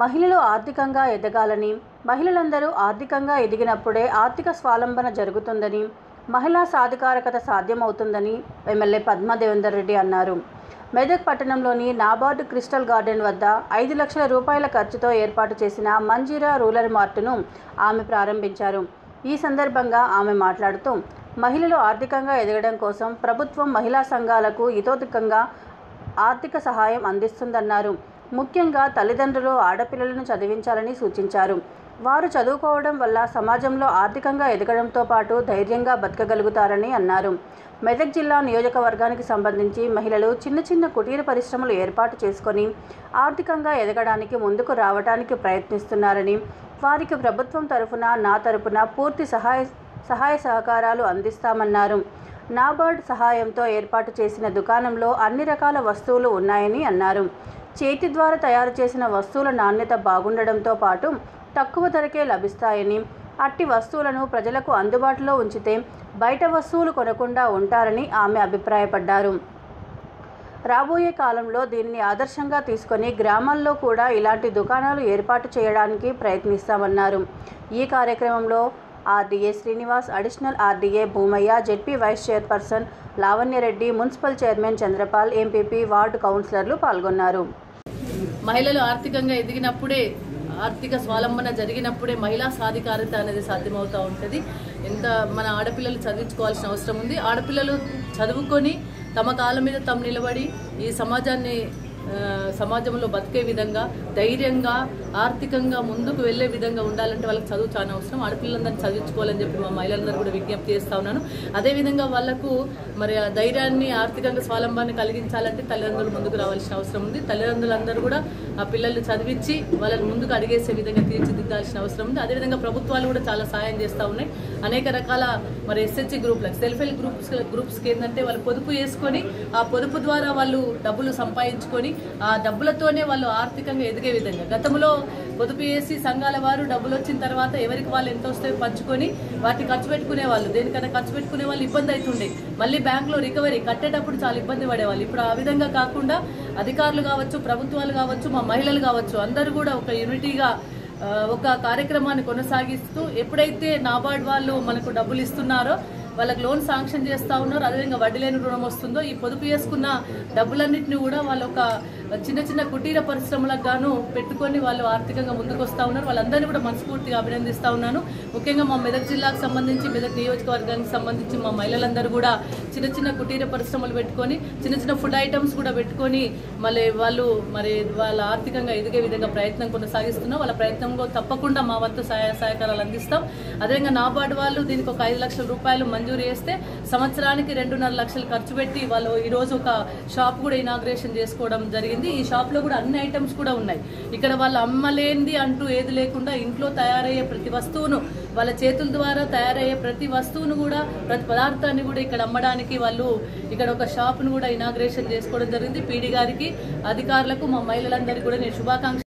మహిళలు ఆర్థికంగా ఎదగాలని మహిళలందరూ ఆర్థికంగా ఎదిగినప్పుడే ఆర్థిక స్వాలంబన జరుగుతుందని మహిళా సాధికారకత సాధ్యమవుతుందని ఎమ్మెల్యే పద్మదేవేందర్ రెడ్డి అన్నారు. మెదక్ పట్టణంలోని నాబార్డు క్రిస్టల్ గార్డెన్ వద్ద ఐదు లక్షల రూపాయల ఖర్చుతో ఏర్పాటు చేసిన మంజీరా రూరల్ మార్టును ఆమె ప్రారంభించారు. ఈ సందర్భంగా ఆమె మాట్లాడుతూ మహిళలు ఆర్థికంగా ఎదగడం కోసం ప్రభుత్వం మహిళా సంఘాలకు ఇతోధికంగా ఆర్థిక సహాయం అందిస్తుందన్నారు. ముఖ్యంగా తల్లిదండ్రులు ఆడపిల్లలను చదివించాలని సూచించారు. వారు చదువుకోవడం వల్ల సమాజంలో ఆర్థికంగా ఎదగడంతో పాటు ధైర్యంగా బతకగలుగుతారని అన్నారు. మెదక్ జిల్లా నియోజకవర్గానికి సంబంధించి మహిళలు చిన్న చిన్న కుటీర పరిశ్రమలు ఏర్పాటు చేసుకొని ఆర్థికంగా ఎదగడానికి ముందుకు రావడానికి ప్రయత్నిస్తున్నారని వారికి ప్రభుత్వం తరఫున నా తరఫున పూర్తి సహాయ సహాయ సహకారాలు అందిస్తామన్నారు. నాబార్డ్ సహాయంతో ఏర్పాటు చేసిన దుకాణంలో అన్ని రకాల వస్తువులు ఉన్నాయని అన్నారు. చేతి ద్వారా తయారు చేసిన వస్తువుల నాణ్యత బాగుండడంతో పాటు తక్కువ ధరకే లభిస్తాయని అట్టి వస్తువులను ప్రజలకు అందుబాటులో ఉంచితే బయట వస్తువులు కొనకుండా ఉంటారని ఆమె అభిప్రాయపడ్డారు. రాబోయే కాలంలో దీనిని ఆదర్శంగా తీసుకొని గ్రామాల్లో కూడా ఇలాంటి దుకాణాలు ఏర్పాటు చేయడానికి ప్రయత్నిస్తామన్నారు. ఈ కార్యక్రమంలో RDA Srinivas additional RDA Bhumaiah ZP vice chairperson Lavanya Reddy municipal chairman Chandrapal MPP ward కౌన్సిలర్లు పాల్గొన్నారు. మహిళలు ఆర్థికంగా ఎదిగినప్పుడే ఆర్థిక స్వావలంబన జరిగినప్పుడే మహిళా సాధికారత అనేది సాధ్యమవుతూ ఉంటుంది. ఎంత మన ఆడపిల్లలు చదివించుకోవాల్సిన అవసరం ఉంది. ఆడపిల్లలు చదువుకొని తమ కాళ్ళ మీద తాము నిలబడి ఈ సమాజాన్ని సమాజంలో బతికే విధంగా ధైర్యంగా ఆర్థికంగా ముందుకు వెళ్ళే విధంగా ఉండాలంటే వాళ్ళకి చదువు చాలా అవసరం. ఆడపిల్లలందరినీ చదివించుకోవాలని చెప్పి మా మహిళలందరూ కూడా విజ్ఞప్తి చేస్తా ఉన్నాను. అదేవిధంగా వాళ్ళకు మరి ఆ ధైర్యాన్ని ఆర్థికంగా స్వాలంబాన్ని కలిగించాలంటే తల్లిదండ్రులు ముందుకు రావాల్సిన అవసరం ఉంది. తల్లిదండ్రులందరూ కూడా ఆ పిల్లల్ని చదివించి వాళ్ళని ముందుకు అడిగేసే విధంగా తీర్చిదిద్దాల్సిన అవసరం ఉంది. అదేవిధంగా ప్రభుత్వాలు కూడా చాలా సాయం చేస్తూ ఉన్నాయి. అనేక రకాల మరి ఎస్హెచ్జి గ్రూప్లకు సెల్ఫ్ హెల్ప్ గ్రూప్స్ గ్రూప్స్కి ఏంటంటే వాళ్ళు పొదుపు చేసుకొని ఆ పొదుపు ద్వారా వాళ్ళు డబ్బులు సంపాదించుకొని ఆ డబ్బులతోనే వాళ్ళు ఆర్థికంగా ఎదిగే విధంగా. గతంలో పొదుపు చేసి సంఘాల వారు డబ్బులు వచ్చిన తర్వాత ఎవరికి వాళ్ళు ఎంత వస్తాయో పంచుకొని వాటిని ఖర్చు పెట్టుకునే వాళ్ళు దేనికైనా ఖర్చు పెట్టుకునే వాళ్ళు ఇబ్బంది అవుతుండే మళ్ళీ బ్యాంకులో రికవరీ కట్టేటప్పుడు చాలా ఇబ్బంది పడేవాళ్ళు. ఇప్పుడు ఆ విధంగా కాకుండా అధికారులు కావచ్చు ప్రభుత్వాలు కావచ్చు మా మహిళలు కావచ్చు అందరూ కూడా ఒక యూనిటీగా ఒక కార్యక్రమాన్ని కొనసాగిస్తూ ఎప్పుడైతే నాబార్డ్ వాళ్ళు మనకు డబ్బులు ఇస్తున్నారో వాళ్ళకి లోన్ శాంక్షన్ చేస్తూ ఉన్నారు. అదేవిధంగా వడ్డీ లేని రుణం వస్తుందో ఈ పొదుపు చేసుకున్న డబ్బులన్నింటినీ కూడా వాళ్ళొక చిన్న చిన్న కుటీర పరిశ్రమలకు గాను పెట్టుకొని వాళ్ళు ఆర్థికంగా ముందుకు వస్తా ఉన్నారు. వాళ్ళందరినీ కూడా మనస్ఫూర్తిగా అభినందిస్తా ఉన్నాను. ముఖ్యంగా మా మెదక్ జిల్లాకు సంబంధించి మెదక్ నియోజకవర్గానికి సంబంధించి మా మహిళలందరూ కూడా చిన్న చిన్న కుటీర పరిశ్రమలు పెట్టుకొని చిన్న చిన్న ఫుడ్ ఐటమ్స్ కూడా పెట్టుకొని మళ్ళీ వాళ్ళు మరి వాళ్ళ ఆర్థికంగా ఎదిగే విధంగా ప్రయత్నం కొనసాగిస్తున్నాం. వాళ్ళ ప్రయత్నంలో తప్పకుండా మా వంతు సహాయ సహకారాలు అందిస్తాం. అదేవిధంగా నాబార్డు వాళ్ళు దీనికి ఒక ఐదు లక్షల రూపాయలు మంజూరు చేస్తే సంవత్సరానికి రెండున్నర లక్షలు ఖర్చు పెట్టి వాళ్ళు ఈరోజు ఒక షాప్ కూడా ఇనాగ్రేషన్ చేసుకోవడం జరిగింది. ఈ షాప్లో కూడా అన్ని ఐటమ్స్ కూడా ఉన్నాయి. ఇక్కడ వాళ్ళు అమ్మలేనిది అంటూ ఏది లేకుండా ఇంట్లో తయారయ్యే ప్రతి వస్తువును వాళ్ళ చేతుల ద్వారా తయారయ్యే ప్రతి వస్తువును కూడా ప్రతి పదార్థాన్ని కూడా ఇక్కడ అమ్మడానికి వాళ్ళు ఇక్కడ ఒక షాప్ను కూడా ఇనాగ్రేషన్ చేసుకోవడం జరిగింది. పీడి గారికి అధికారులకు మా మహిళలందరికీ కూడా నేను శుభాకాంక్ష